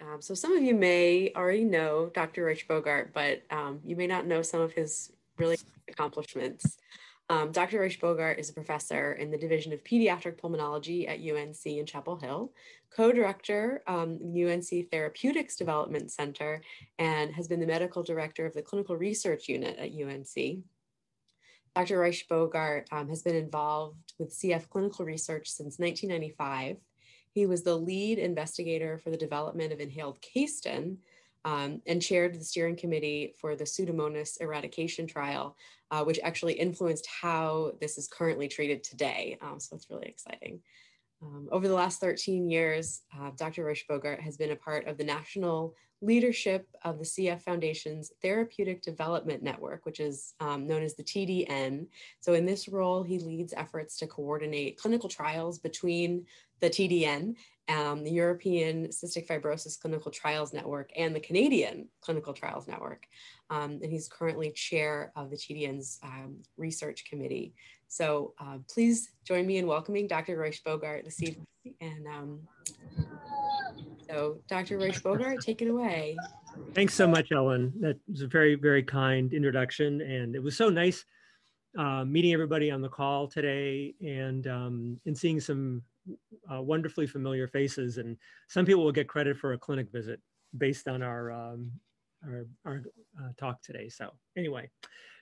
Um, so some of you may already know Dr. Retsch-Bogart, but um, you may not know some of his really accomplishments. Um, Dr. Retsch-Bogart is a professor in the Division of Pediatric Pulmonology at UNC in Chapel Hill, co-director um, UNC Therapeutics Development Center, and has been the medical director of the Clinical Research Unit at UNC. Dr. Retsch-Bogart um, has been involved with CF clinical research since 1995. He was the lead investigator for the development of inhaled Cayston, um, and chaired the steering committee for the Pseudomonas eradication trial, uh, which actually influenced how this is currently treated today. Um, so it's really exciting. Um, over the last 13 years, uh, Dr. Retsch-Bogart has been a part of the national leadership of the CF Foundation's Therapeutic Development Network, which is um, known as the TDN. So in this role, he leads efforts to coordinate clinical trials between the TDN um, the European Cystic Fibrosis Clinical Trials Network, and the Canadian Clinical Trials Network. Um, and he's currently chair of the TDN's um, research committee. So uh, please join me in welcoming Dr. Retsch-Bogart this evening. And um, so, Dr. Retsch-Bogart, take it away. Thanks so much, Ellen. That was a very, very kind introduction. And it was so nice uh, meeting everybody on the call today and, um, and seeing some uh, wonderfully familiar faces, and some people will get credit for a clinic visit based on our um, our, our uh, talk today. So anyway,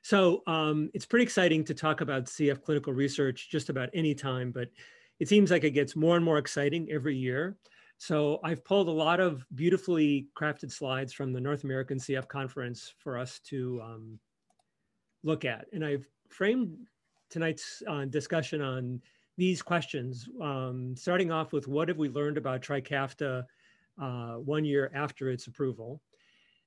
so um, it's pretty exciting to talk about CF clinical research just about any time, but it seems like it gets more and more exciting every year. So I've pulled a lot of beautifully crafted slides from the North American CF conference for us to um, look at. And I've framed tonight's uh, discussion on these questions, um, starting off with what have we learned about Trikafta uh, one year after its approval,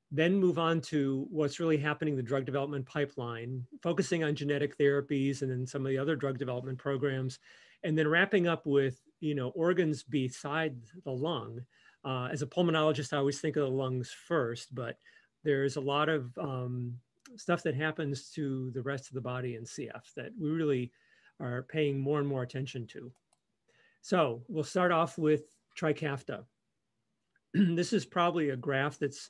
then move on to what's really happening in the drug development pipeline, focusing on genetic therapies and then some of the other drug development programs, and then wrapping up with you know organs beside the lung. Uh, as a pulmonologist, I always think of the lungs first, but there's a lot of um, stuff that happens to the rest of the body in CF that we really are paying more and more attention to. So we'll start off with Trikafta. this is probably a graph that's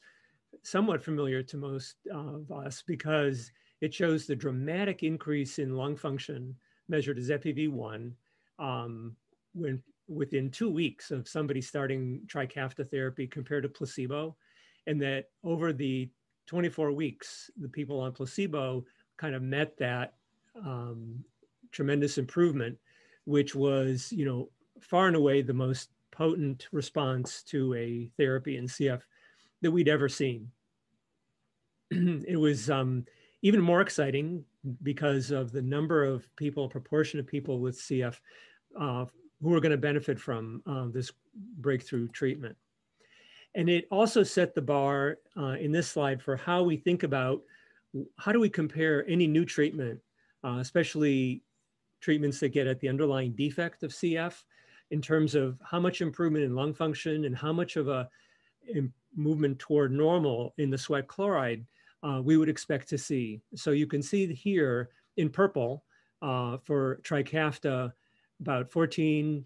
somewhat familiar to most of us because it shows the dramatic increase in lung function measured as FEV1 um, when within two weeks of somebody starting Trikafta therapy compared to placebo, and that over the 24 weeks, the people on placebo kind of met that um, tremendous improvement, which was, you know, far and away the most potent response to a therapy in CF that we'd ever seen. it was um, even more exciting because of the number of people, proportion of people with CF uh, who are going to benefit from uh, this breakthrough treatment. And it also set the bar uh, in this slide for how we think about how do we compare any new treatment, uh, especially treatments that get at the underlying defect of CF in terms of how much improvement in lung function and how much of a movement toward normal in the sweat chloride uh, we would expect to see. So you can see here in purple uh, for Trikafta, about 14%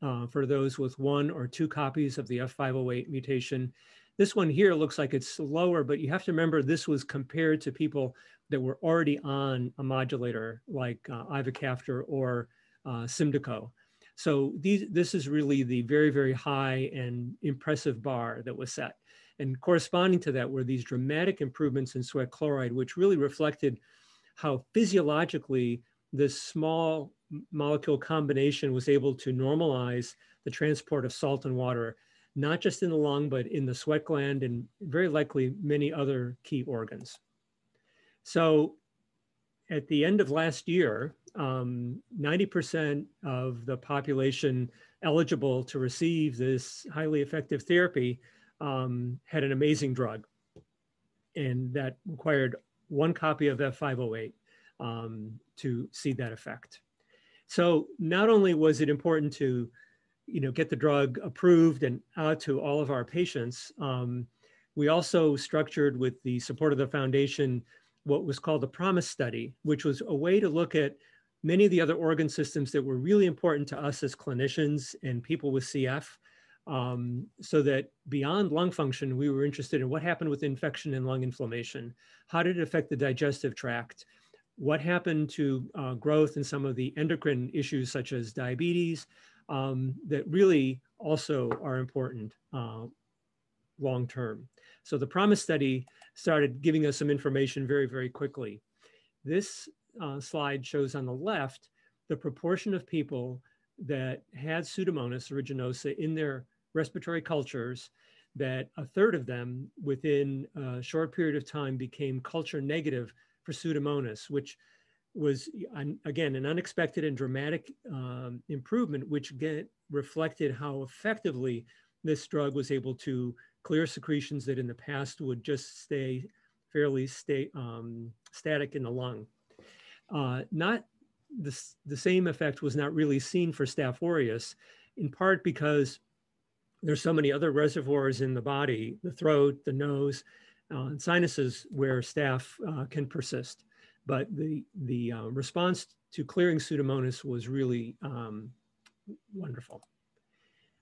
uh, for those with one or two copies of the F508 mutation. This one here looks like it's lower, but you have to remember this was compared to people that were already on a modulator like uh, ivacaftor or uh. So these, this is really the very, very high and impressive bar that was set. And corresponding to that were these dramatic improvements in sweat chloride, which really reflected how physiologically this small molecule combination was able to normalize the transport of salt and water, not just in the lung, but in the sweat gland and very likely many other key organs. So at the end of last year, 90% um, of the population eligible to receive this highly effective therapy um, had an amazing drug. And that required one copy of F508 um, to see that effect. So not only was it important to you know, get the drug approved and out to all of our patients, um, we also structured with the support of the foundation what was called the PROMISE study, which was a way to look at many of the other organ systems that were really important to us as clinicians and people with CF Um, so that beyond lung function, we were interested in what happened with infection and lung inflammation. How did it affect the digestive tract? What happened to uh, growth and some of the endocrine issues such as diabetes um, that really also are important uh, long term. So the PROMISE study started giving us some information very, very quickly. This uh, slide shows on the left the proportion of people that had Pseudomonas aeruginosa in their respiratory cultures that a third of them within a short period of time became culture negative for Pseudomonas, which was again an unexpected and dramatic um, improvement, which get, reflected how effectively this drug was able to clear secretions that in the past would just stay fairly stay, um, static in the lung. Uh, not the, the same effect was not really seen for Staph aureus, in part because there's so many other reservoirs in the body, the throat, the nose, uh, and sinuses where staph uh, can persist. But the, the uh, response to clearing Pseudomonas was really um, wonderful.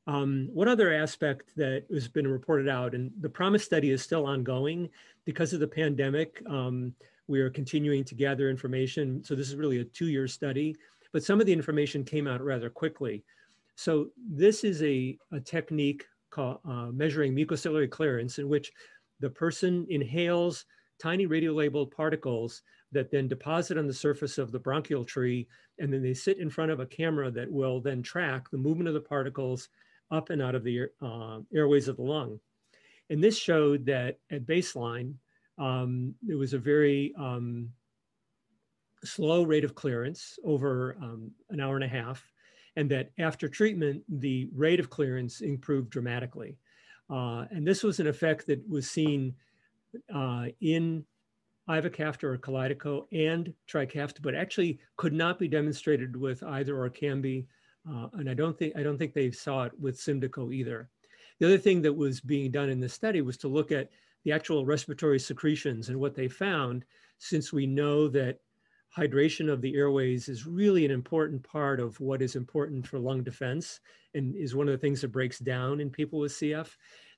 Um, one other aspect that has been reported out, and the PROMISE study is still ongoing because of the pandemic. Um, we are continuing to gather information. So this is really a two-year study, but some of the information came out rather quickly. So this is a, a technique called uh, measuring mucociliary clearance in which the person inhales tiny radiolabeled particles that then deposit on the surface of the bronchial tree, and then they sit in front of a camera that will then track the movement of the particles up and out of the uh, airways of the lung. And this showed that at baseline, um, there was a very um, slow rate of clearance over um, an hour and a half, and that after treatment, the rate of clearance improved dramatically. Uh, and this was an effect that was seen uh, in ivacaftor or kalydeco and trikafta, but actually could not be demonstrated with either Orkambi. Uh, and I don't think I don't think they saw it with Symdeko either. The other thing that was being done in this study was to look at the actual respiratory secretions. And what they found, since we know that hydration of the airways is really an important part of what is important for lung defense and is one of the things that breaks down in people with CF,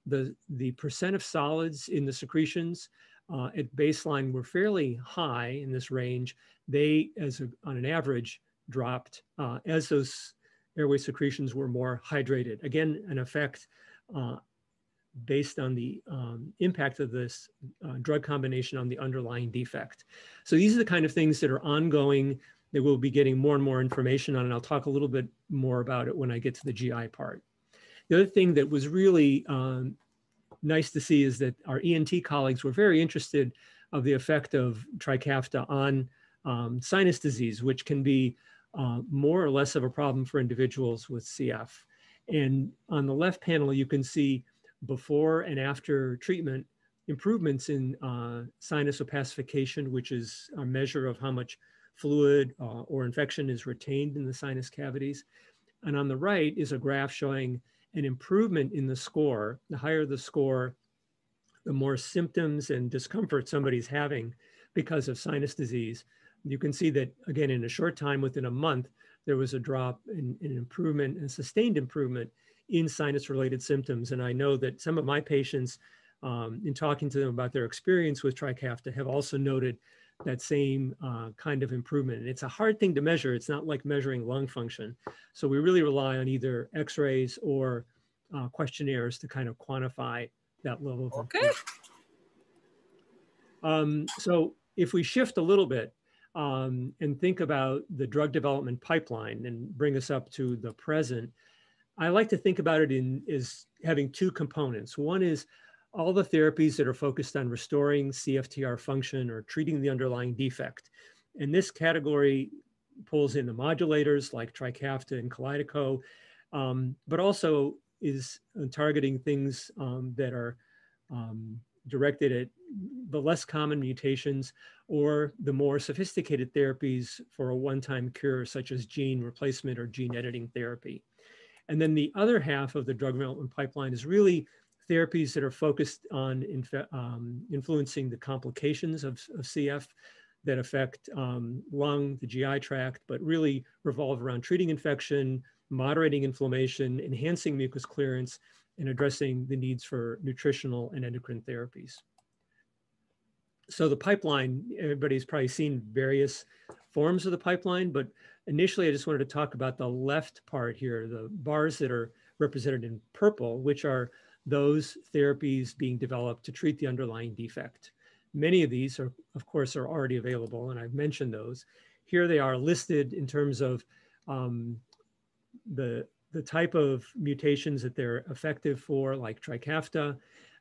the, the percent of solids in the secretions uh, at baseline were fairly high in this range. They, as a, on an average, dropped uh, as those airway secretions were more hydrated. Again, an effect uh, based on the um, impact of this uh, drug combination on the underlying defect. So these are the kind of things that are ongoing that we'll be getting more and more information on, and I'll talk a little bit more about it when I get to the GI part. The other thing that was really um, nice to see is that our ENT colleagues were very interested of the effect of Trikafta on um, sinus disease, which can be uh, more or less of a problem for individuals with CF. And on the left panel, you can see before and after treatment, improvements in uh, sinus opacification, which is a measure of how much fluid uh, or infection is retained in the sinus cavities. And on the right is a graph showing an improvement in the score. The higher the score, the more symptoms and discomfort somebody's having because of sinus disease. You can see that, again, in a short time, within a month, there was a drop in, in improvement and sustained improvement in sinus related symptoms. And I know that some of my patients, um, in talking to them about their experience with Trikafta, have also noted that same uh, kind of improvement. And it's a hard thing to measure. It's not like measuring lung function. So we really rely on either x-rays or uh, questionnaires to kind of quantify that level of Okay. Um, so if we shift a little bit um, and think about the drug development pipeline and bring us up to the present, I like to think about it in as having two components. One is all the therapies that are focused on restoring CFTR function or treating the underlying defect. And this category pulls in the modulators like Trikafta and Kalydeco, um, but also is targeting things um, that are um, directed at the less common mutations or the more sophisticated therapies for a one-time cure, such as gene replacement or gene editing therapy. And then the other half of the drug development pipeline is really therapies that are focused on um, influencing the complications of, of, CF that affect um, lung, the GI tract, but really revolve around treating infection, moderating inflammation, enhancing mucus clearance, and addressing the needs for nutritional and endocrine therapies. So the pipeline, everybody's probably seen various forms of the pipeline, but initially I just wanted to talk about the left part here, the bars that are represented in purple, which are those therapies being developed to treat the underlying defect. Many of these are, of course, are already available, and I've mentioned those. Here they are listed in terms of um, the, the type of mutations that they're effective for, like Trikafta,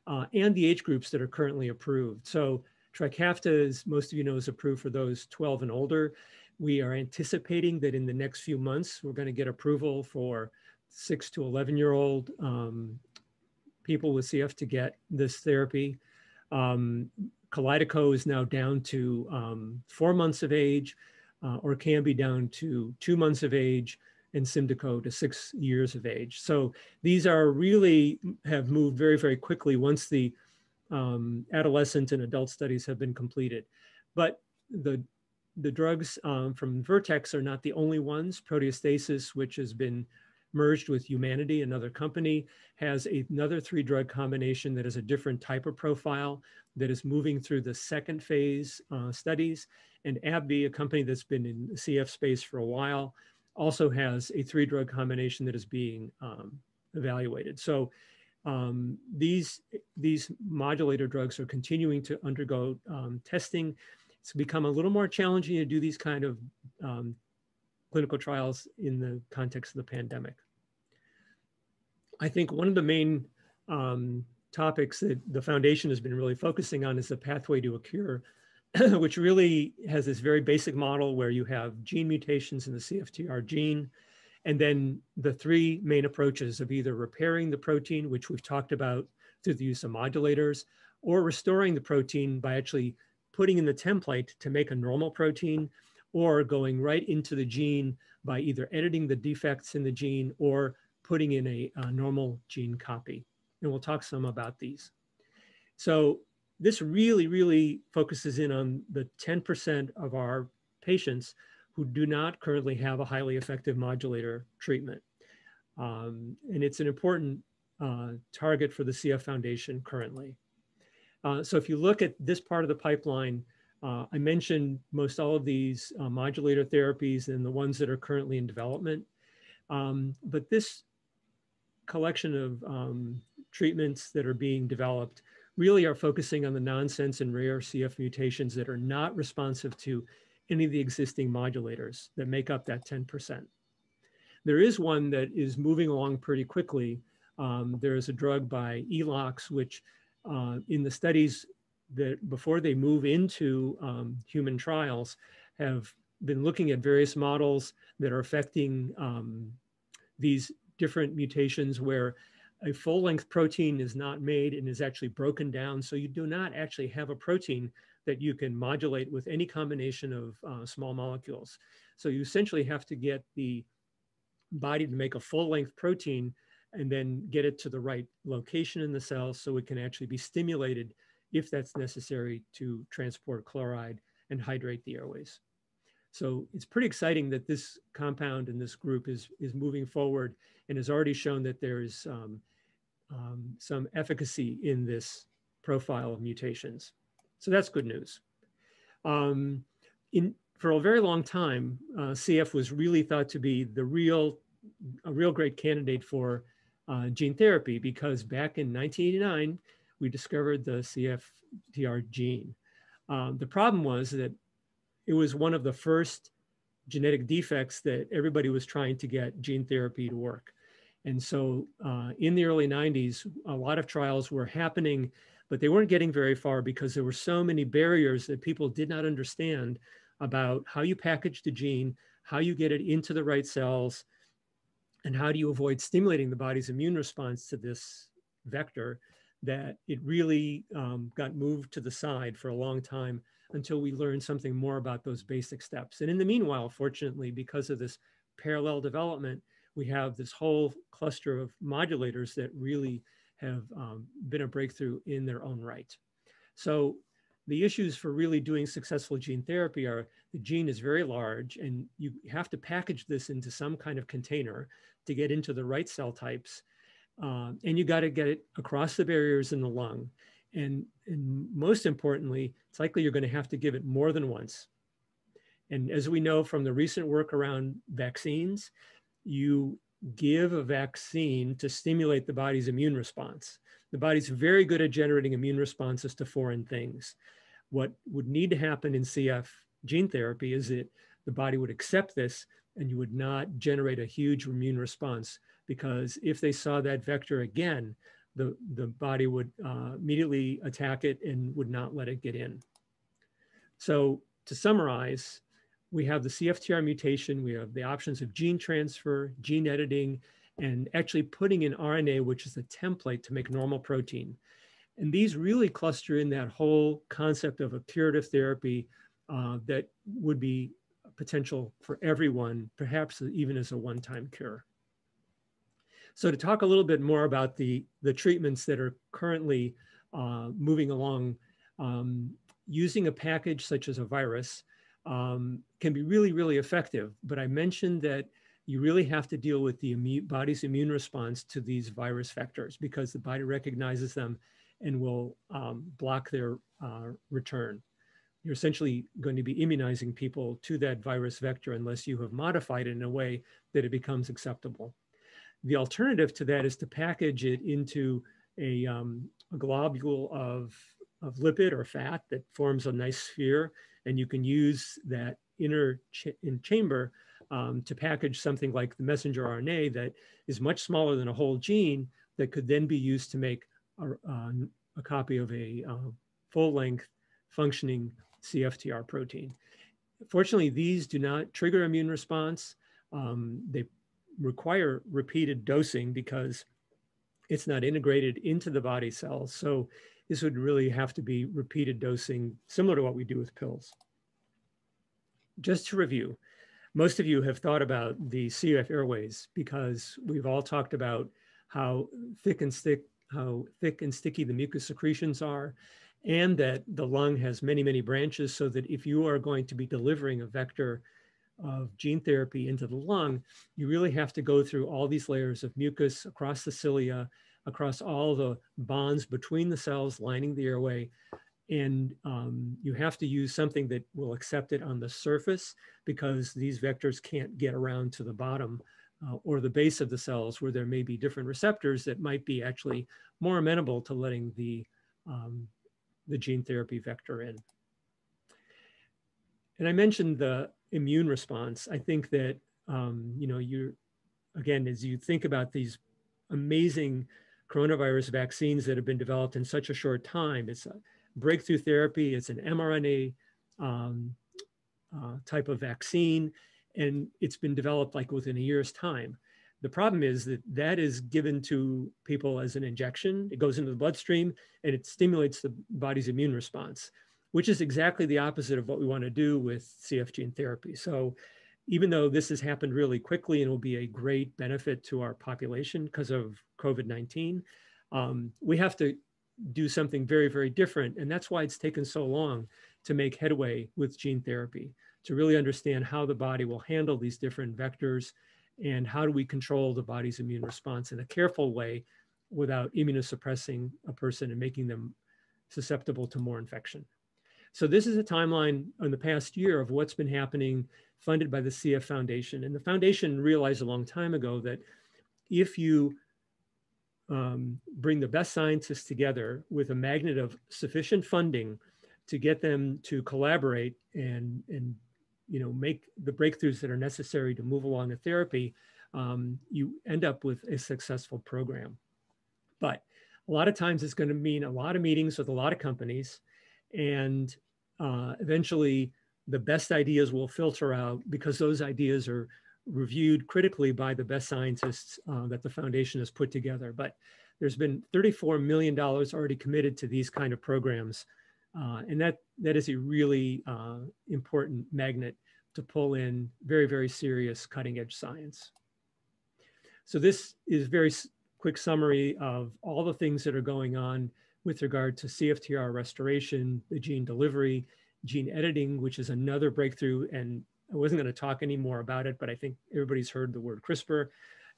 uh, and the age groups that are currently approved. So Trikafta, as most of you know, is approved for those 12 and older. We are anticipating that in the next few months, we're going to get approval for six to 11 year old um, people with CF to get this therapy. Um, Kalydeco is now down to um, four months of age, uh, or can be down to two months of age, and Symdeko to six years of age. So these are really have moved very, very quickly once the um, adolescent and adult studies have been completed. But the, the drugs um, from Vertex are not the only ones. Proteostasis, which has been merged with Yumanity, another company, has another three drug combination that is a different type of profile that is moving through the second phase uh, studies. And AbbVie, a company that's been in the CF space for a while, also has a three drug combination that is being um, evaluated. So um, these, these modulator drugs are continuing to undergo um, testing. It's become a little more challenging to do these kind of um, clinical trials in the context of the pandemic. I think one of the main um, topics that the foundation has been really focusing on is the pathway to a cure, which really has this very basic model where you have gene mutations in the CFTR gene, and then the three main approaches of either repairing the protein, which we've talked about through the use of modulators, or restoring the protein by actually putting in the template to make a normal protein, or going right into the gene by either editing the defects in the gene or putting in a, a normal gene copy. And we'll talk some about these. So this really, really focuses in on the 10% of our patients who do not currently have a highly effective modulator treatment. Um, and it's an important uh, target for the CF Foundation currently. Uh, so if you look at this part of the pipeline, uh, I mentioned most all of these uh, modulator therapies and the ones that are currently in development. Um, but this collection of um, treatments that are being developed really are focusing on the nonsense and rare CF mutations that are not responsive to any of the existing modulators that make up that 10%. There is one that is moving along pretty quickly. Um, there is a drug by Eloxx, which uh, in the studies that before they move into um, human trials have been looking at various models that are affecting um, these different mutations where a full length protein is not made and is actually broken down. So you do not actually have a protein that you can modulate with any combination of uh, small molecules. So you essentially have to get the body to make a full length protein and then get it to the right location in the cell so it can actually be stimulated if that's necessary to transport chloride and hydrate the airways. So it's pretty exciting that this compound and this group is, is moving forward and has already shown that there is um, um, some efficacy in this profile of mutations. So that's good news. Um, in, for a very long time, uh, CF was really thought to be the real, a real great candidate for uh, gene therapy because back in 1989, we discovered the CFTR gene. Um, the problem was that it was one of the first genetic defects that everybody was trying to get gene therapy to work. And so uh, in the early 90s, a lot of trials were happening, but they weren't getting very far because there were so many barriers that people did not understand about how you package the gene, how you get it into the right cells, and how do you avoid stimulating the body's immune response to this vector that it really um, got moved to the side for a long time until we learned something more about those basic steps. And in the meanwhile, fortunately, because of this parallel development, we have this whole cluster of modulators that really have um, been a breakthrough in their own right. So the issues for really doing successful gene therapy are the gene is very large and you have to package this into some kind of container to get into the right cell types. Uh, and you got to get it across the barriers in the lung. And, and most importantly, it's likely you're going to have to give it more than once. And as we know from the recent work around vaccines, you give a vaccine to stimulate the body's immune response. The body's very good at generating immune responses to foreign things. What would need to happen in CF gene therapy is that the body would accept this and you would not generate a huge immune response because if they saw that vector again, the, the body would uh, immediately attack it and would not let it get in. So to summarize, we have the CFTR mutation, we have the options of gene transfer, gene editing, and actually putting in RNA, which is a template to make normal protein. And these really cluster in that whole concept of a curative therapy uh, that would be potential for everyone, perhaps even as a one-time cure. So to talk a little bit more about the, the treatments that are currently uh, moving along, um, using a package such as a virus um, can be really, really effective. But I mentioned that you really have to deal with the body's immune response to these virus vectors because the body recognizes them and will um, block their uh, return. You're essentially going to be immunizing people to that virus vector unless you have modified it in a way that it becomes acceptable. The alternative to that is to package it into a, um, a globule of, of lipid or fat that forms a nice sphere and you can use that inner ch in chamber um, to package something like the messenger RNA that is much smaller than a whole gene that could then be used to make a, a copy of a uh, full-length functioning CFTR protein. Fortunately, these do not trigger immune response. Um, they require repeated dosing because it's not integrated into the body cells. So this would really have to be repeated dosing, similar to what we do with pills. Just to review, most of you have thought about the CF airways because we've all talked about how thick and thick, how thick and sticky the mucus secretions are, and that the lung has many, many branches so that if you are going to be delivering a vector of gene therapy into the lung, you really have to go through all these layers of mucus across the cilia across all the bonds between the cells lining the airway. And um, you have to use something that will accept it on the surface because these vectors can't get around to the bottom uh, or the base of the cells where there may be different receptors that might be actually more amenable to letting the, um, the gene therapy vector in. And I mentioned the immune response. I think that, um, you know, you're again, as you think about these amazing coronavirus vaccines that have been developed in such a short time. It's a breakthrough therapy, it's an mRNA um, uh, type of vaccine, and it's been developed like within a year's time. The problem is that that is given to people as an injection. It goes into the bloodstream and it stimulates the body's immune response, which is exactly the opposite of what we want to do with CF gene therapy. So even though this has happened really quickly and will be a great benefit to our population because of COVID-19, um, we have to do something very, very different. And that's why it's taken so long to make headway with gene therapy, to really understand how the body will handle these different vectors and how do we control the body's immune response in a careful way without immunosuppressing a person and making them susceptible to more infection. So this is a timeline in the past year of what's been happening funded by the CF Foundation. And the foundation realized a long time ago that if you um, bring the best scientists together with a magnet of sufficient funding to get them to collaborate and, and you know, make the breakthroughs that are necessary to move along a therapy, um, you end up with a successful program. But a lot of times it's going to mean a lot of meetings with a lot of companies and uh, eventually the best ideas will filter out because those ideas are reviewed critically by the best scientists uh, that the foundation has put together. But there's been $34 million already committed to these kind of programs. Uh, and that, that is a really uh, important magnet to pull in very, very serious cutting edge science. So this is very quick summary of all the things that are going on with regard to CFTR restoration, the gene delivery, gene editing, which is another breakthrough. And I wasn't going to talk any more about it, but I think everybody's heard the word CRISPR,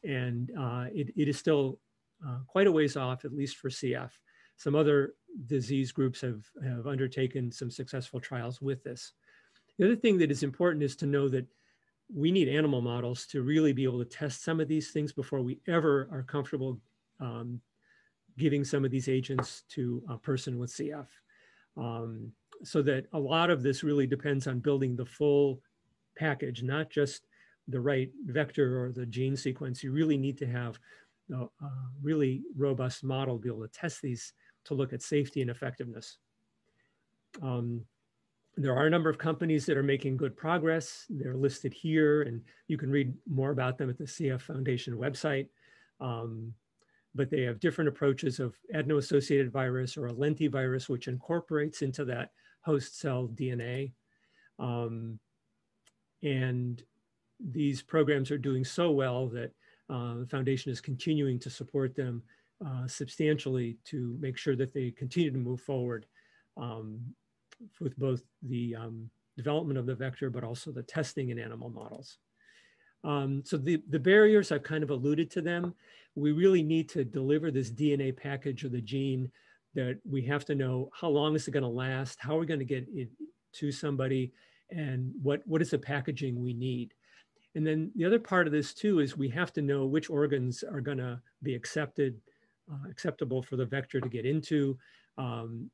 and uh, it, it is still uh, quite a ways off, at least for CF. Some other disease groups have, have undertaken some successful trials with this. The other thing that is important is to know that we need animal models to really be able to test some of these things before we ever are comfortable um, giving some of these agents to a person with CF. Um, so that a lot of this really depends on building the full package, not just the right vector or the gene sequence. You really need to have a, a really robust model to be able to test these to look at safety and effectiveness. Um, there are a number of companies that are making good progress. They're listed here, and you can read more about them at the CF Foundation website. Um, but they have different approaches of adeno-associated virus or a lentivirus, which incorporates into that host cell DNA. Um, and these programs are doing so well that uh, the foundation is continuing to support them uh, substantially to make sure that they continue to move forward um, with both the um, development of the vector, but also the testing in animal models. Um, so the, the barriers, I've kind of alluded to them. We really need to deliver this DNA package of the gene that we have to know how long is it going to last? How are we going to get it to somebody? And what, what is the packaging we need? And then the other part of this too is we have to know which organs are going to be accepted uh, acceptable for the vector to get into. Um,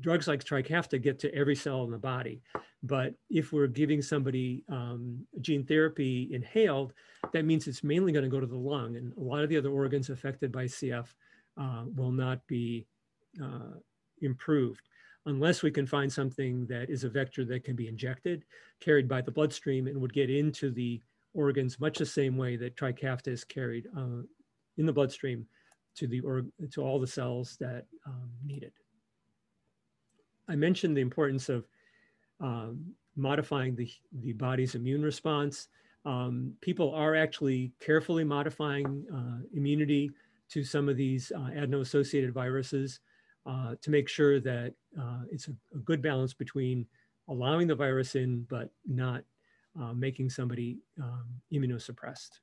drugs like Trikafta get to every cell in the body. But if we're giving somebody um, gene therapy inhaled, that means it's mainly going to go to the lung. And a lot of the other organs affected by CF uh, will not be uh, improved unless we can find something that is a vector that can be injected, carried by the bloodstream, and would get into the organs much the same way that Trikafta is carried uh, in the bloodstream to, the, or, to all the cells that um, need it. I mentioned the importance of um, modifying the, the body's immune response. Um, people are actually carefully modifying uh, immunity to some of these uh, adeno-associated viruses uh, to make sure that uh, it's a, a, good balance between allowing the virus in, but not uh, making somebody um, immunosuppressed.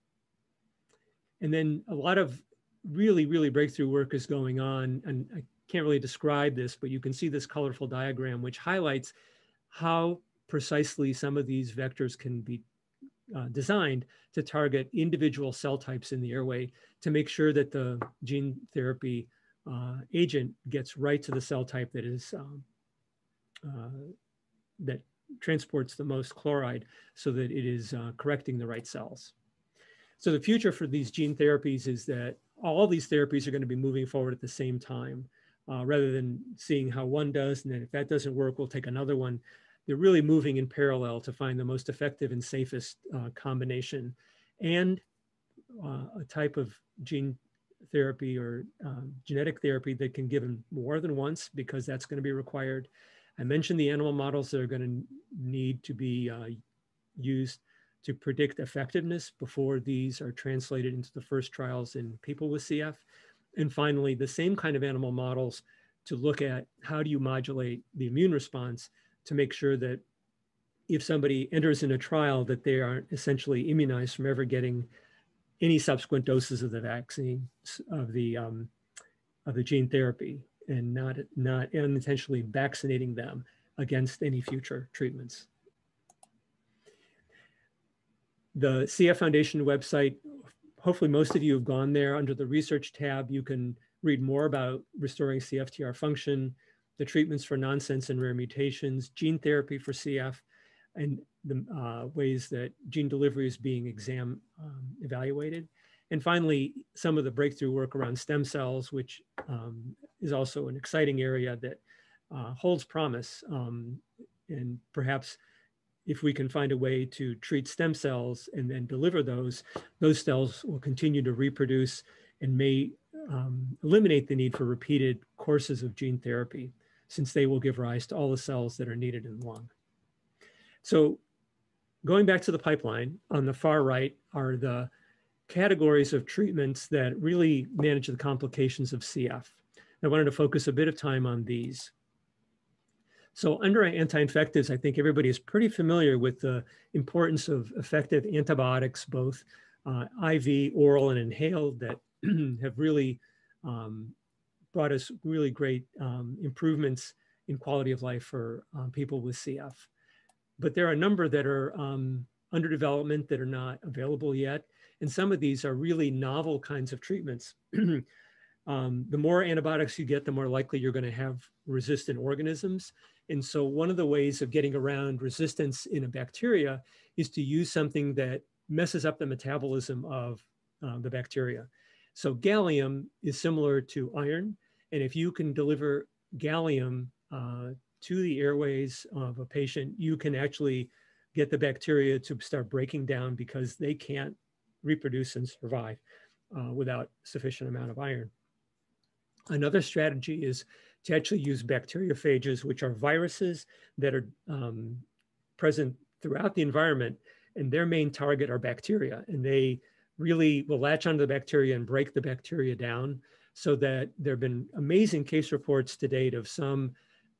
And then a lot of really, really breakthrough work is going on. And I can't really describe this, but you can see this colorful diagram, which highlights how precisely some of these vectors can be uh, designed to target individual cell types in the airway to make sure that the gene therapy uh, agent gets right to the cell type that is um, uh, that transports the most chloride so that it is uh, correcting the right cells. So the future for these gene therapies is that all these therapies are going to be moving forward at the same time, uh, rather than seeing how one does, and then if that doesn't work, we'll take another one. They're really moving in parallel to find the most effective and safest uh, combination, and uh, a type of gene therapy or um, genetic therapy that can give them more than once because that's going to be required. I mentioned the animal models that are going to need to be uh, used to predict effectiveness before these are translated into the first trials in people with CF. And finally, the same kind of animal models to look at how do you modulate the immune response to make sure that if somebody enters in a trial that they aren't essentially immunized from ever getting any subsequent doses of the vaccine of the um, of the gene therapy and not not unintentionally vaccinating them against any future treatments. The CF Foundation website, hopefully most of you have gone there. Under the research tab, you can read more about restoring CFTR function, the treatments for nonsense and rare mutations, gene therapy for CF, and the uh, ways that gene delivery is being exam um, evaluated. And finally, some of the breakthrough work around stem cells, which um, is also an exciting area that uh, holds promise um, and perhaps if we can find a way to treat stem cells and then deliver those, those cells will continue to reproduce and may um, eliminate the need for repeated courses of gene therapy since they will give rise to all the cells that are needed in the lung. So going back to the pipeline, on the far right are the categories of treatments that really manage the complications of CF. I wanted to focus a bit of time on these. So under anti-infectives, I think everybody is pretty familiar with the importance of effective antibiotics, both uh, IV, oral, and inhaled that have really um, brought us really great um, improvements in quality of life for um, people with CF. But there are a number that are um, under development that are not available yet. And some of these are really novel kinds of treatments. um, the more antibiotics you get, the more likely you're going to have resistant organisms. And so one of the ways of getting around resistance in a bacteria is to use something that messes up the metabolism of uh, the bacteria. So gallium is similar to iron. And if you can deliver gallium uh, to the airways of a patient, you can actually get the bacteria to start breaking down because they can't reproduce and survive uh, without sufficient amount of iron. Another strategy is to actually use bacteriophages, which are viruses that are um, present throughout the environment, and their main target are bacteria, and they really will latch onto the bacteria and break the bacteria down so that there have been amazing case reports to date of some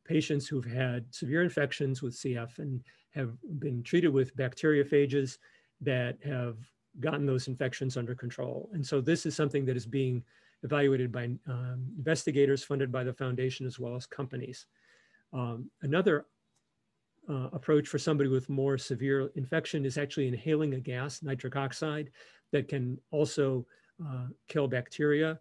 patients who've had severe infections with CF and have been treated with bacteriophages that have gotten those infections under control. And so this is something that is being evaluated by um, investigators funded by the foundation as well as companies. Um, another uh, approach for somebody with more severe infection is actually inhaling a gas, nitric oxide, that can also uh, kill bacteria.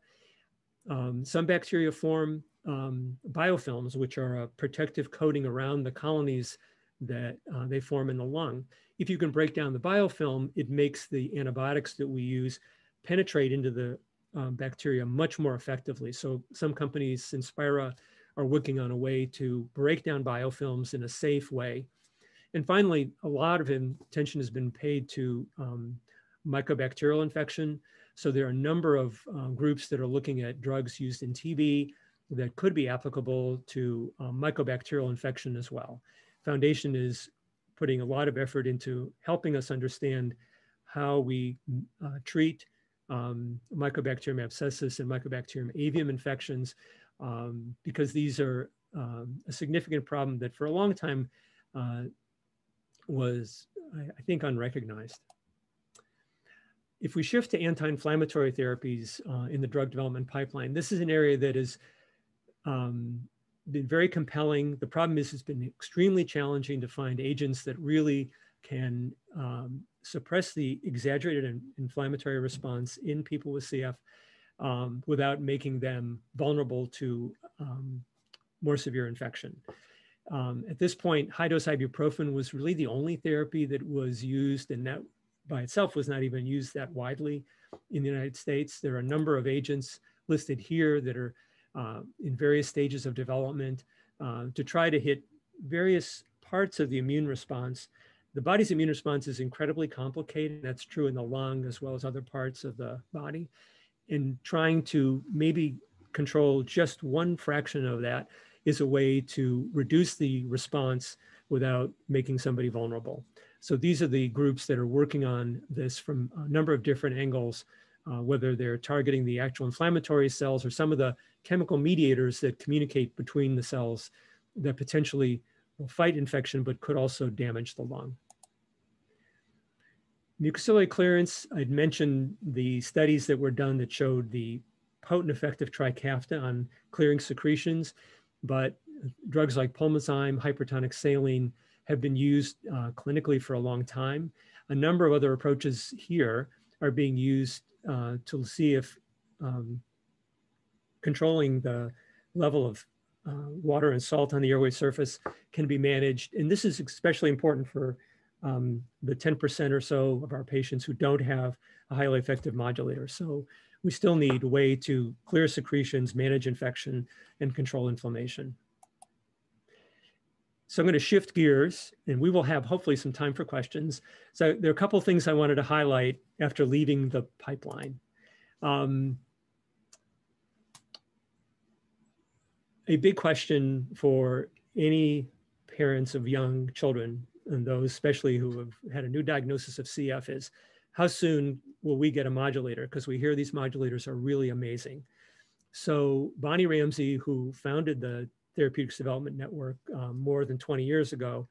Um, some bacteria form um, biofilms, which are a protective coating around the colonies that uh, they form in the lung. If you can break down the biofilm, it makes the antibiotics that we use penetrate into the um, bacteria much more effectively. So some companies, Inspira, are working on a way to break down biofilms in a safe way. And finally, a lot of attention has been paid to um, mycobacterial infection. So there are a number of um, groups that are looking at drugs used in TB that could be applicable to um, mycobacterial infection as well. Foundation is putting a lot of effort into helping us understand how we uh, treat um, Mycobacterium abscessus and Mycobacterium avium infections, um, because these are um, a significant problem that for a long time uh, was, I, I think, unrecognized. If we shift to anti-inflammatory therapies uh, in the drug development pipeline, this is an area that has um, been very compelling. The problem is it's been extremely challenging to find agents that really can um, suppress the exaggerated inflammatory response in people with CF um, without making them vulnerable to um, more severe infection. Um, at this point, high dose ibuprofen was really the only therapy that was used, and that by itself was not even used that widely in the United States. There are a number of agents listed here that are uh, in various stages of development uh, to try to hit various parts of the immune response. The body's immune response is incredibly complicated. That's true in the lung as well as other parts of the body. And trying to maybe control just one fraction of that is a way to reduce the response without making somebody vulnerable. So these are the groups that are working on this from a number of different angles, uh, whether they're targeting the actual inflammatory cells or some of the chemical mediators that communicate between the cells that potentially will fight infection but could also damage the lung. Mucociliary clearance, I'd mentioned the studies that were done that showed the potent effect of Trikafta on clearing secretions, but drugs like pulmozyme, hypertonic saline, have been used uh, clinically for a long time. A number of other approaches here are being used uh, to see if um, controlling the level of uh, water and salt on the airway surface can be managed. And this is especially important for um, the 10% or so of our patients who don't have a highly effective modulator. So we still need a way to clear secretions, manage infection, and control inflammation. So I'm going to shift gears and we will have hopefully some time for questions. So there are a couple of things I wanted to highlight after leaving the pipeline. Um, a big question for any parents of young children and those especially who have had a new diagnosis of CF is how soon will we get a modulator? Because we hear these modulators are really amazing. So Bonnie Ramsey, who founded the Therapeutics Development Network um, more than 20 years ago,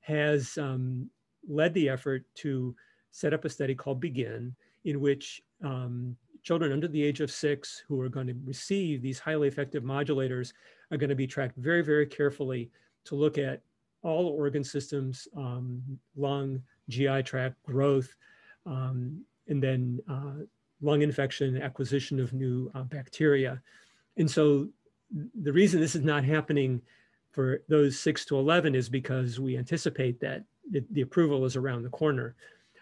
has um, led the effort to set up a study called Begin, in which um, children under the age of six who are going to receive these highly effective modulators are going to be tracked very, very carefully to look at all organ systems, um, lung, GI tract growth, um, and then uh, lung infection, acquisition of new uh, bacteria. And so the reason this is not happening for those 6 to 11 is because we anticipate that the, the approval is around the corner.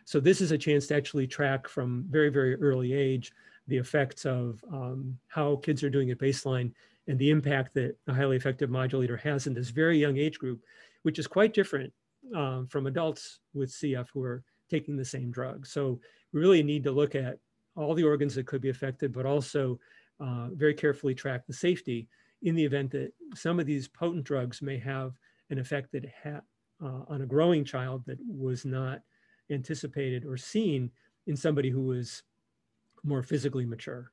So this is a chance to actually track from very, very early age the effects of um, how kids are doing at baseline and the impact that a highly effective modulator has in this very young age group, which is quite different um, from adults with CF who are taking the same drug. So we really need to look at all the organs that could be affected, but also uh, very carefully track the safety in the event that some of these potent drugs may have an effect that ha- uh, on a growing child that was not anticipated or seen in somebody who was more physically mature.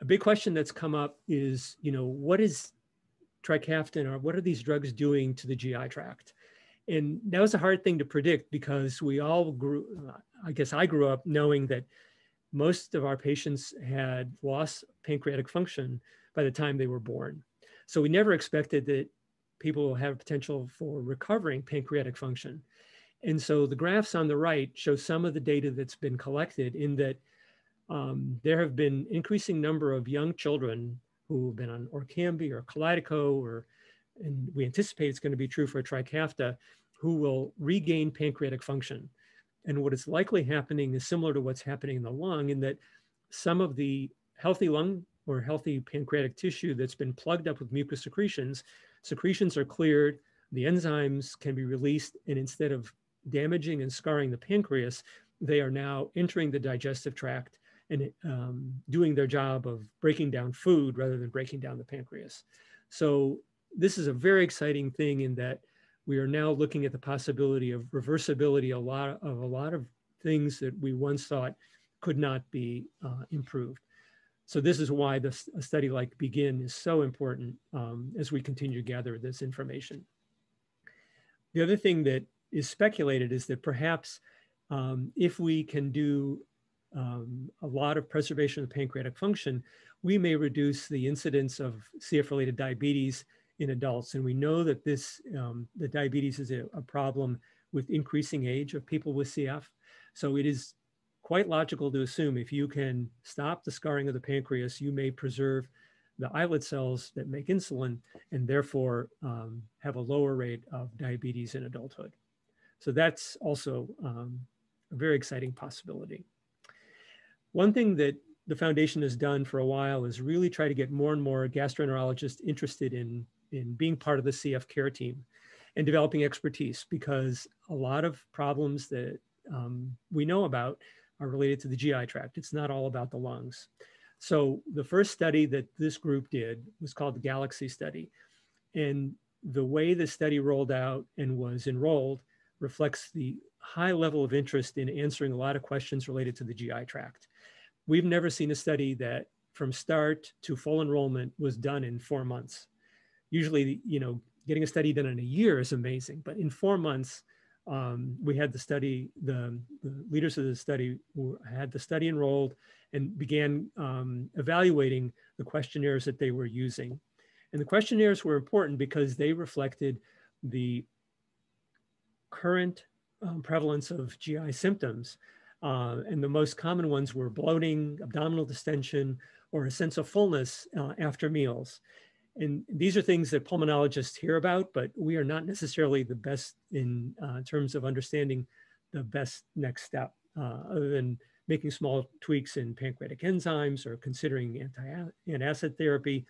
A big question that's come up is, you know, what is Trikafta or what are these drugs doing to the GI tract? And that was a hard thing to predict because we all grew, I guess I grew up knowing that most of our patients had lost pancreatic function by the time they were born. So we never expected that people will have potential for recovering pancreatic function. And so the graphs on the right show some of the data that's been collected in that um, there have been increasing number of young children who have been on Orkambi or Kalydeco, or, and we anticipate it's going to be true for Trikafta, who will regain pancreatic function. And what is likely happening is similar to what's happening in the lung in that some of the healthy lung or healthy pancreatic tissue that's been plugged up with mucus secretions, secretions are cleared, the enzymes can be released, and instead of damaging and scarring the pancreas, they are now entering the digestive tract and um, doing their job of breaking down food rather than breaking down the pancreas. So this is a very exciting thing in that we are now looking at the possibility of reversibility a lot of a lot of things that we once thought could not be uh, improved. So this is why this, a study like BEGIN is so important um, as we continue to gather this information. The other thing that is speculated is that perhaps um, if we can do um, a lot of preservation of pancreatic function, we may reduce the incidence of CF-related diabetes in adults. And we know that this, um, the diabetes is a, a, problem with increasing age of people with CF. So it is quite logical to assume if you can stop the scarring of the pancreas, you may preserve the islet cells that make insulin and therefore um, have a lower rate of diabetes in adulthood. So that's also um, a very exciting possibility. One thing that the foundation has done for a while is really try to get more and more gastroenterologists interested in, in being part of the CF care team and developing expertise because a lot of problems that um, we know about are related to the GI tract. It's not all about the lungs. So the first study that this group did was called the Galaxy study. And the way the study rolled out and was enrolled reflects the high level of interest in answering a lot of questions related to the GI tract. We've never seen a study that from start to full enrollment was done in four months. Usually, you know, getting a study done in a year is amazing, but in four months, um, we had the study, the, the, leaders of the study had the study enrolled and began um, evaluating the questionnaires that they were using. And the questionnaires were important because they reflected the current um, prevalence of GI symptoms. Uh, and the most common ones were bloating, abdominal distension, or a sense of fullness uh, after meals. And these are things that pulmonologists hear about, but we are not necessarily the best in uh, terms of understanding the best next step, uh, other than making small tweaks in pancreatic enzymes or considering anti-antacid therapy.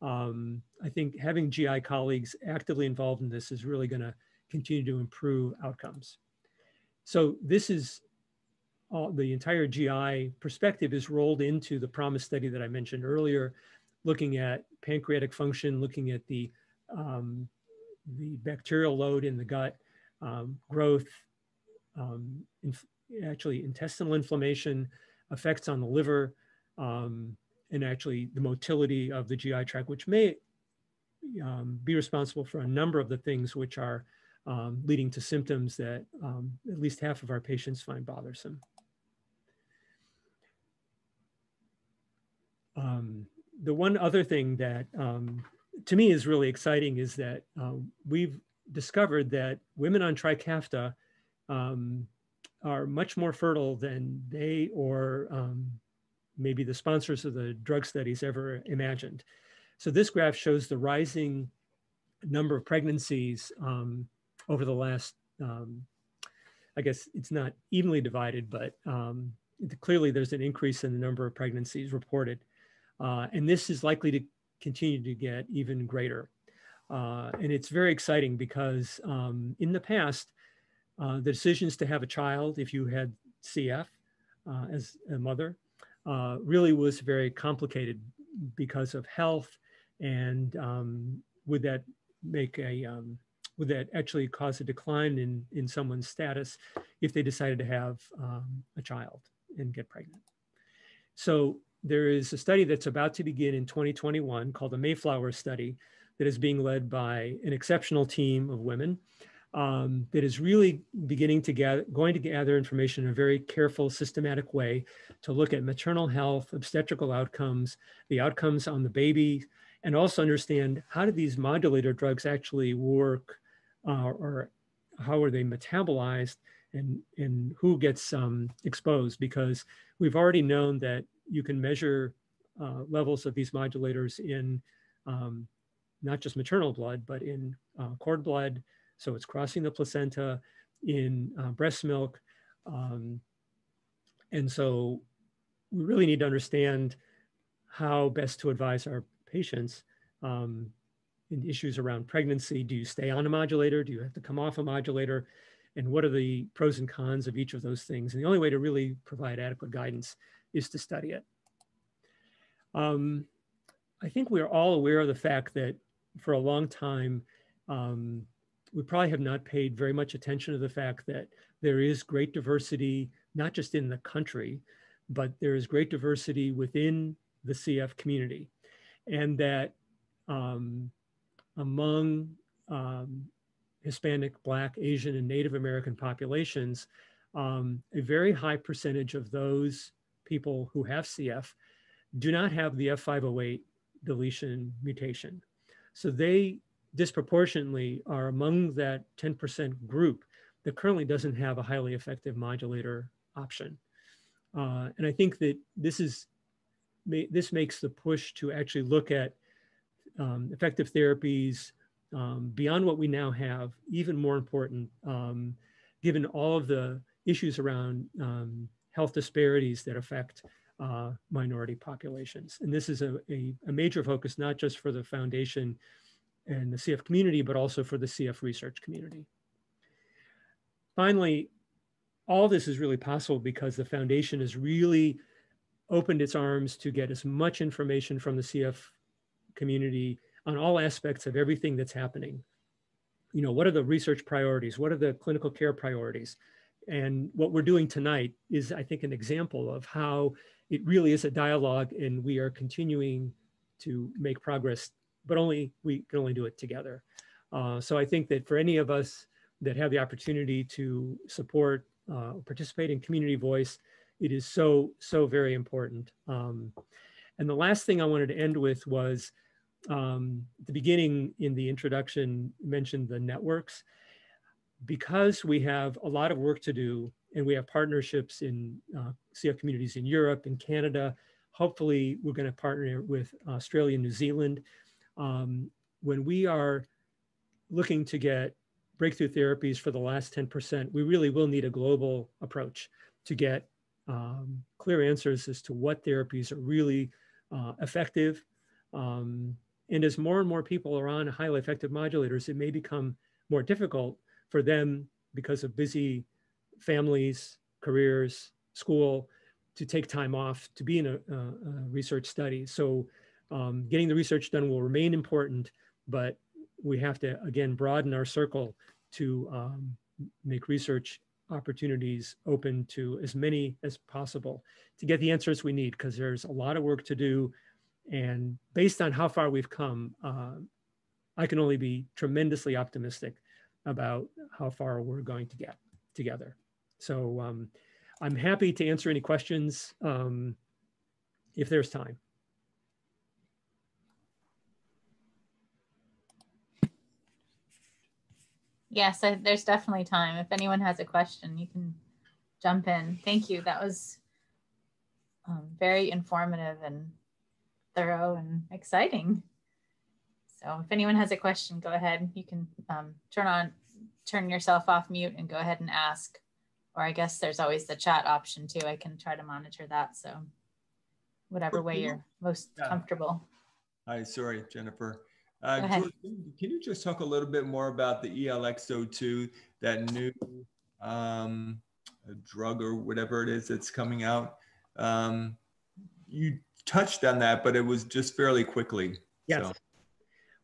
Um, I think having GI colleagues actively involved in this is really going to continue to improve outcomes. So this is all, the entire GI perspective is rolled into the PROMISE study that I mentioned earlier, looking at pancreatic function, looking at the, um, the bacterial load in the gut, um, growth, um, inf actually intestinal inflammation, effects on the liver, um, and actually the motility of the GI tract, which may um, be responsible for a number of the things which are um, leading to symptoms that at least half of our patients find bothersome. Um, the one other thing that um, to me is really exciting is that uh, we've discovered that women on Trikafta um, are much more fertile than they or um, maybe the sponsors of the drug studies ever imagined. So this graph shows the rising number of pregnancies um, over the last, um, I guess it's not evenly divided, but um, clearly there's an increase in the number of pregnancies reported. Uh, and this is likely to continue to get even greater. Uh, and it's very exciting because um, in the past, uh, the decisions to have a child, if you had CF uh, as a mother, uh, really was very complicated because of health and um, would that make a um, would that actually cause a decline in in someone's status if they decided to have um, a child and get pregnant so there is a study that's about to begin in 2021 called the mayflower study that is being led by an exceptional team of women um, that is really beginning to gather, going to gather information in a very careful, systematic way to look at maternal health, obstetrical outcomes, the outcomes on the baby, and also understand how do these modulator drugs actually work uh, or how are they metabolized and, and who gets um, exposed? Because we've already known that you can measure uh, levels of these modulators in um, not just maternal blood, but in uh, cord blood. So it's crossing the placenta in uh, breast milk. Um, and so we really need to understand how best to advise our patients um, in issues around pregnancy. Do you stay on a modulator? Do you have to come off a modulator? And what are the pros and cons of each of those things? And the only way to really provide adequate guidance is to study it. Um, I think we're all aware of the fact that for a long time, um, we probably have not paid very much attention to the fact that there is great diversity, not just in the country, but there is great diversity within the CF community. And that um, among um, Hispanic, Black, Asian, and Native American populations, um, a very high percentage of those people who have CF do not have the F508 deletion mutation. So they disproportionately are among that 10% group that currently doesn't have a highly effective modulator option. Uh, and I think that this is this makes the push to actually look at um, effective therapies um, beyond what we now have even more important, um, given all of the issues around um, health disparities that affect uh, minority populations. And this is a, a, a, major focus, not just for the foundation and the CF community, but also for the CF research community. Finally, all this is really possible because the foundation has really opened its arms to get as much information from the CF community on all aspects of everything that's happening. You know, what are the research priorities? What are the clinical care priorities? And what we're doing tonight is, I think, an example of how it really is a dialogue and we are continuing to make progress, but only we can only do it together. Uh, so I think that for any of us that have the opportunity to support, uh, participate in community voice, it is so, so very important. Um, and the last thing I wanted to end with was um, the beginning in the introduction mentioned the networks. Because we have a lot of work to do and we have partnerships in uh, CF communities in Europe and Canada, hopefully we're going to partner with Australia and New Zealand. Um, when we are looking to get breakthrough therapies for the last 10%, we really will need a global approach to get um, clear answers as to what therapies are really uh, effective um, and as more and more people are on highly effective modulators, it may become more difficult for them because of busy families, careers, school, to take time off to be in a, a, a research study. So um, getting the research done will remain important, but we have to, again, broaden our circle to um, make research opportunities open to as many as possible to get the answers we need because there's a lot of work to do. And based on how far we've come, uh, I can only be tremendously optimistic about how far we're going to get together. So um, I'm happy to answer any questions um, if there's time. Yes, there's definitely time. If anyone has a question, you can jump in. Thank you. That was um, very informative and thorough and exciting. So if anyone has a question, go ahead. You can um, turn on, turn yourself off mute and go ahead and ask. Or I guess there's always the chat option too. I can try to monitor that. So whatever way you're most yeah. comfortable. Hi, sorry, Jennifer. Uh, George, can you just talk a little bit more about the ELX02, that new um, drug or whatever it is that's coming out? Um, you touched on that, but it was just fairly quickly. Yes. So.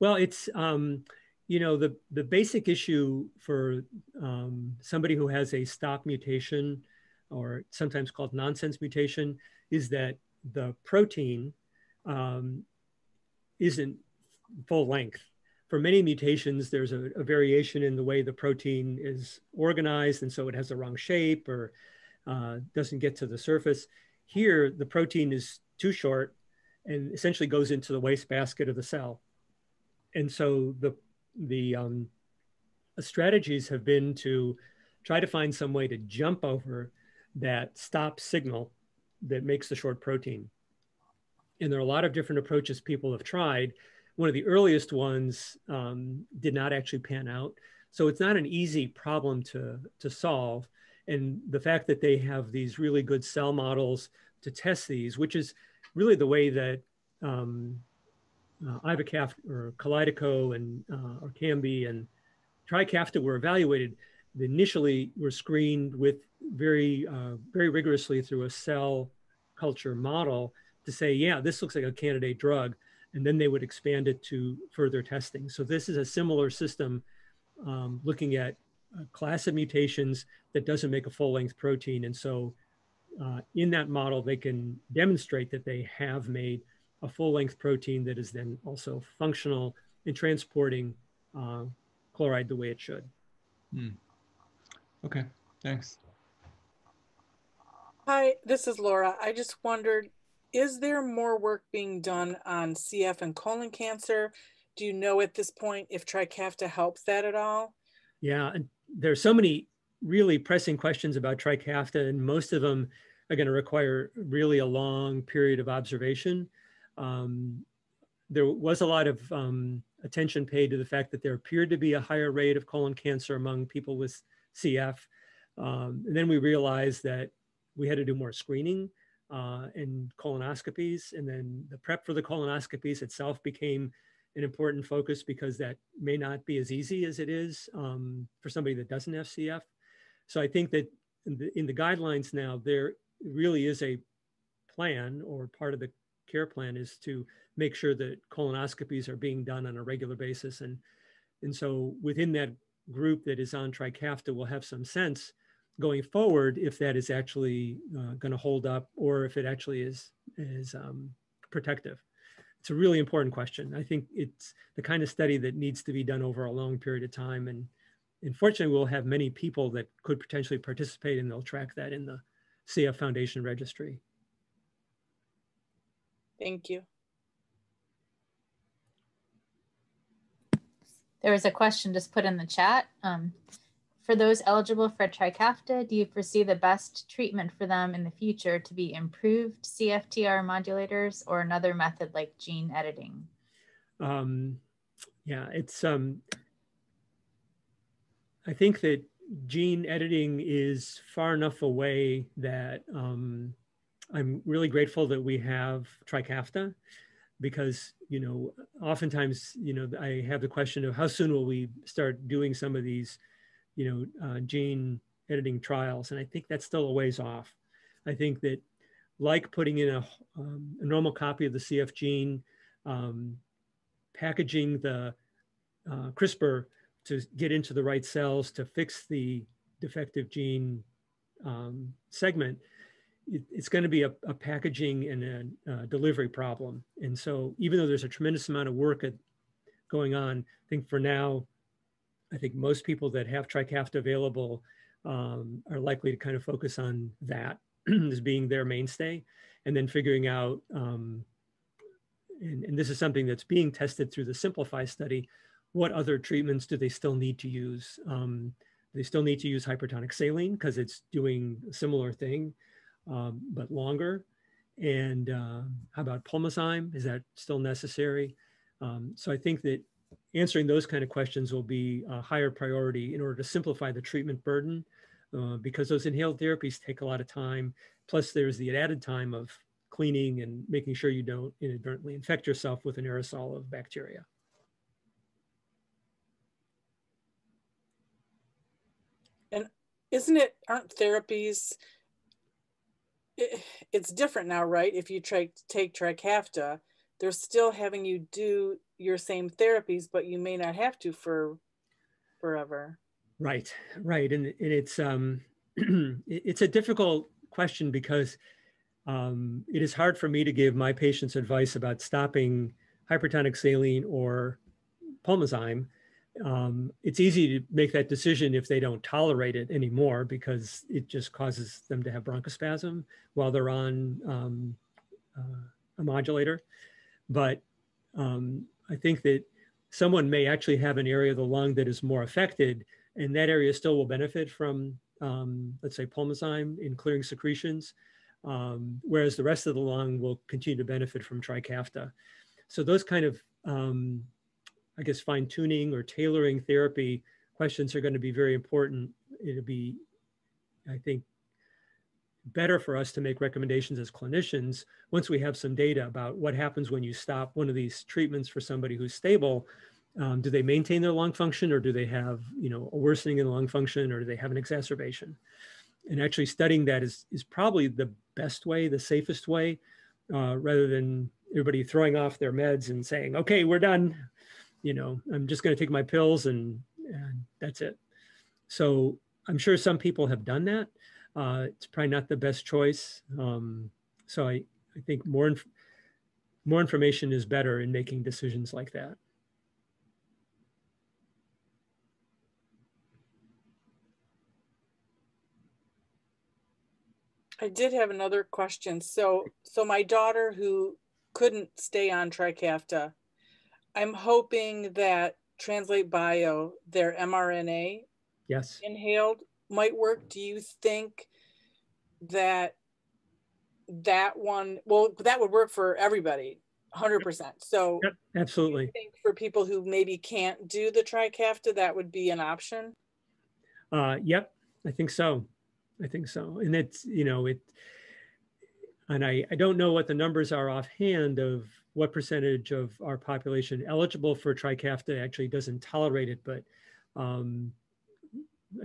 Well, it's um, you know the the basic issue for um, somebody who has a stop mutation, or sometimes called nonsense mutation, is that the protein um, isn't full length. For many mutations, there's a, a, variation in the way the protein is organized, and so it has the wrong shape or uh, doesn't get to the surface. Here, the protein is too short and essentially goes into the wastebasket of the cell. And so the the um, strategies have been to try to find some way to jump over that stop signal that makes the short protein. And there are a lot of different approaches people have tried one of the earliest ones um, did not actually pan out. So it's not an easy problem to, to solve. And the fact that they have these really good cell models to test these, which is really the way that um, uh, Ivacaftor or Kalydeco and uh, Orkambi and Trikafta were evaluated, they initially were screened with very, uh, very rigorously through a cell culture model to say, yeah, this looks like a candidate drug and then they would expand it to further testing. So this is a similar system um, looking at a class of mutations that doesn't make a full length protein. And so uh, in that model, they can demonstrate that they have made a full length protein that is then also functional in transporting uh, chloride the way it should. Hmm. Okay, thanks. Hi, this is Laura. I just wondered is there more work being done on CF and colon cancer? Do you know at this point if Trikafta helps that at all? Yeah, there are so many really pressing questions about Trikafta, and most of them are going to require really a long period of observation. Um, there was a lot of um, attention paid to the fact that there appeared to be a higher rate of colon cancer among people with CF. Um, and then we realized that we had to do more screening uh, and colonoscopies. And then the prep for the colonoscopies itself became an important focus because that may not be as easy as it is um, for somebody that doesn't have CF. So I think that in the, in the guidelines now, there really is a plan or part of the care plan is to make sure that colonoscopies are being done on a regular basis. And, and so within that group that is on Trikafta, we'll have some sense going forward if that is actually uh, going to hold up or if it actually is is um, protective. It's a really important question. I think it's the kind of study that needs to be done over a long period of time. And unfortunately, we'll have many people that could potentially participate and they'll track that in the CF Foundation registry. Thank you. There was a question just put in the chat. Um, for those eligible for Trikafta, do you foresee the best treatment for them in the future to be improved CFTR modulators or another method like gene editing? Um, yeah, it's, um, I think that gene editing is far enough away that um, I'm really grateful that we have Trikafta because, you know, oftentimes, you know, I have the question of how soon will we start doing some of these you know, uh, gene editing trials. And I think that's still a ways off. I think that like putting in a, um, a normal copy of the CF gene, um, packaging the uh, CRISPR to get into the right cells to fix the defective gene um, segment, it, it's going to be a, a packaging and a, a, delivery problem. And so even though there's a tremendous amount of work at, going on, I think for now, I think most people that have Trikafta available um, are likely to kind of focus on that as being their mainstay and then figuring out, um, and, and this is something that's being tested through the Simplify study, what other treatments do they still need to use? Um, they still need to use hypertonic saline because it's doing a similar thing, um, but longer. And uh, how about pulmozyme? Is that still necessary? Um, so I think that answering those kind of questions will be a higher priority in order to simplify the treatment burden uh, because those inhaled therapies take a lot of time. Plus there's the added time of cleaning and making sure you don't inadvertently infect yourself with an aerosol of bacteria. And isn't it aren't therapies it, it's different now right? If you take trikafta they're still having you do your same therapies but you may not have to for forever. Right right. And, and it's um it's a difficult question because um, it is hard for me to give my patients advice about stopping hypertonic saline or pulmozyme um, it's easy to make that decision if they don't tolerate it anymore because it just causes them to have bronchospasm while they're on um, uh, a modulator. But um, I think that someone may actually have an area of the lung that is more affected, and that area still will benefit from, um, let's say, pulmozyme in clearing secretions, um, whereas the rest of the lung will continue to benefit from Trikafta. So those kind of um, I guess, fine tuning or tailoring therapy questions are going to be very important. It'll be, I think, better for us to make recommendations as clinicians once we have some data about what happens when you stop one of these treatments for somebody who's stable. Um, do they maintain their lung function or do they have, you know, a worsening in lung function or do they have an exacerbation? And actually studying that is, is probably the best way, the safest way, uh, rather than everybody throwing off their meds and saying, okay, we're done you know, I'm just going to take my pills and, and that's it. So I'm sure some people have done that. Uh, it's probably not the best choice. Um, so I, I think more, inf more information is better in making decisions like that. I did have another question. So, so my daughter who couldn't stay on Trikafta I'm hoping that Translate Bio, their mRNA yes. inhaled might work. Do you think that that one, well, that would work for everybody, 100%. So, yep, absolutely. think for people who maybe can't do the Trikafta, that would be an option? Uh, yep, I think so. I think so. And it's, you know, it, and I, I don't know what the numbers are offhand of what percentage of our population eligible for Trikafta actually doesn't tolerate it, but um,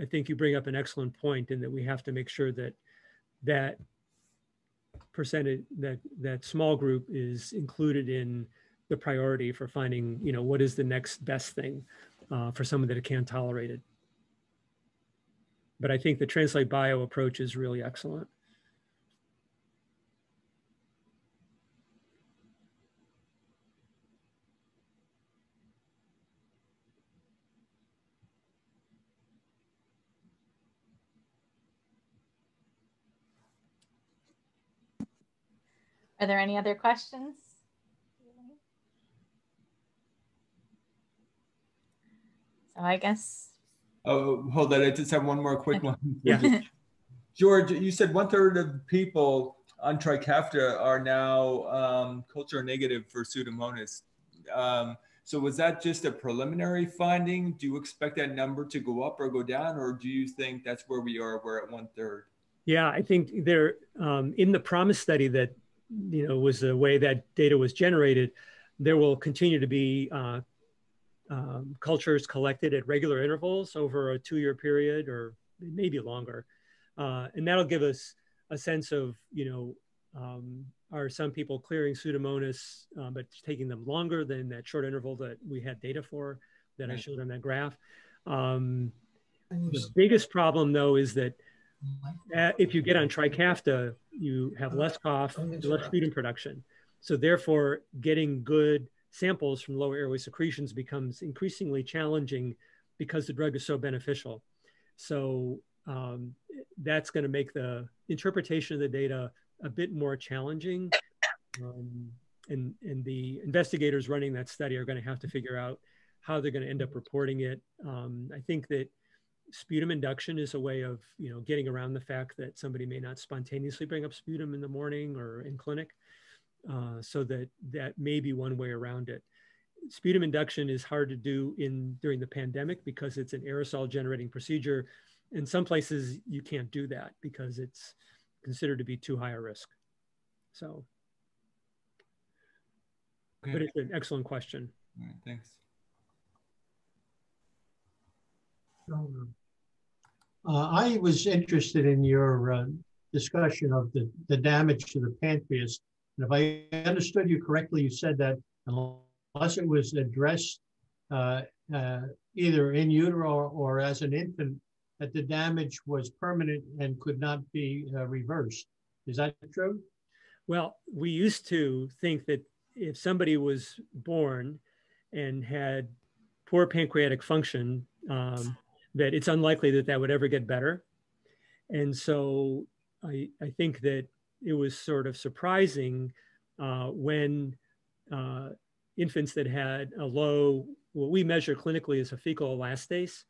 I think you bring up an excellent point in that we have to make sure that that percentage, that that small group is included in the priority for finding, you know, what is the next best thing uh, for someone that can't tolerate it. But I think the Translate Bio approach is really excellent. Are there any other questions? So I guess. Oh, hold on. I just have one more quick one. Yeah. George, you said one third of people on Trikafta are now um, culture negative for Pseudomonas. Um, so was that just a preliminary finding? Do you expect that number to go up or go down, or do you think that's where we are? We're at one third. Yeah, I think there um, in the PROMISE study that you know, was the way that data was generated, there will continue to be uh, um, cultures collected at regular intervals over a two-year period or maybe longer. Uh, and that'll give us a sense of, you know, um, are some people clearing Pseudomonas, uh, but taking them longer than that short interval that we had data for that I showed on that graph. Um, The biggest problem though is that if you get on Trikafta, you have less cough, less sputum production. So therefore, getting good samples from lower airway secretions becomes increasingly challenging because the drug is so beneficial. So um, that's going to make the interpretation of the data a bit more challenging. Um, and, and the investigators running that study are going to have to figure out how they're going to end up reporting it. Um, I think that sputum induction is a way of you know getting around the fact that somebody may not spontaneously bring up sputum in the morning or in clinic uh, so that that may be one way around it. Sputum induction is hard to do in during the pandemic because it's an aerosol generating procedure. In some places you can't do that because it's considered to be too high a risk. So okay. but it's an excellent question. All right, thanks uh, I was interested in your uh, discussion of the, the damage to the pancreas. And if I understood you correctly, you said that unless it was addressed uh, uh, either in utero or, or, as an infant, that the damage was permanent and could not be uh, reversed. Is that true? Well, we used to think that if somebody was born and had poor pancreatic function, um, that it's unlikely that that would ever get better. And so I, I think that it was sort of surprising uh, when uh, infants that had a low, what we measure clinically as a fecal elastase,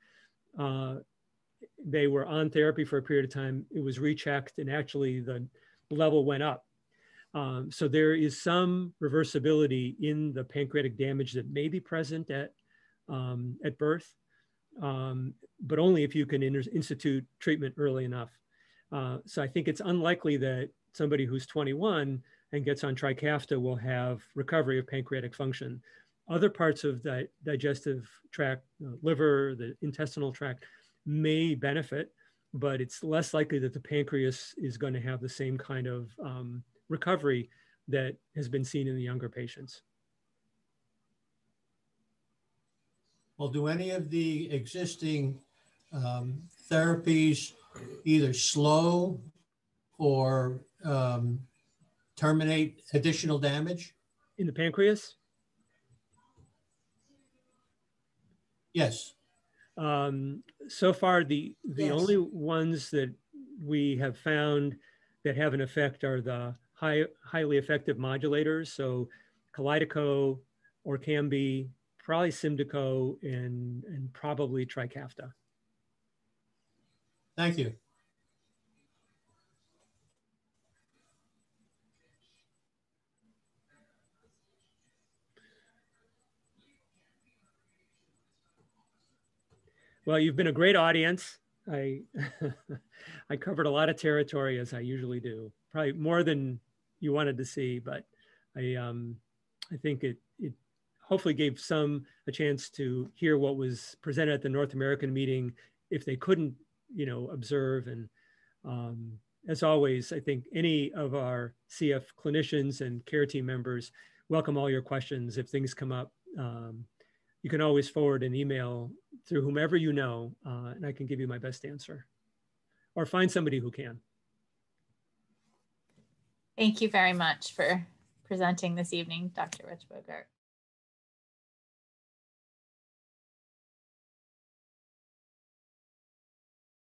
uh, they were on therapy for a period of time. It was rechecked and actually the level went up. Um, so there is some reversibility in the pancreatic damage that may be present at, um, at birth um, but only if you can institute treatment early enough. Uh, so I think it's unlikely that somebody who's 21 and gets on Trikafta will have recovery of pancreatic function. Other parts of the digestive tract, the liver, the intestinal tract may benefit, but it's less likely that the pancreas is going to have the same kind of um, recovery that has been seen in the younger patients. Well, do any of the existing um, therapies either slow or um, terminate additional damage? In the pancreas? Yes. Um, so far, the, the yes. only ones that we have found that have an effect are the high, highly effective modulators. So Kalydeco, Orkambi, probably Symdeko and, and probably Trikafta. Thank you. Well, you've been a great audience. I I covered a lot of territory as I usually do, probably more than you wanted to see, but I um, I think it hopefully gave some a chance to hear what was presented at the North American meeting if they couldn't, you know, observe. And um, as always, I think any of our CF clinicians and care team members welcome all your questions if things come up. Um, you can always forward an email through whomever you know, uh, and I can give you my best answer. Or find somebody who can. Thank you very much for presenting this evening, Dr. Retsch-Bogart.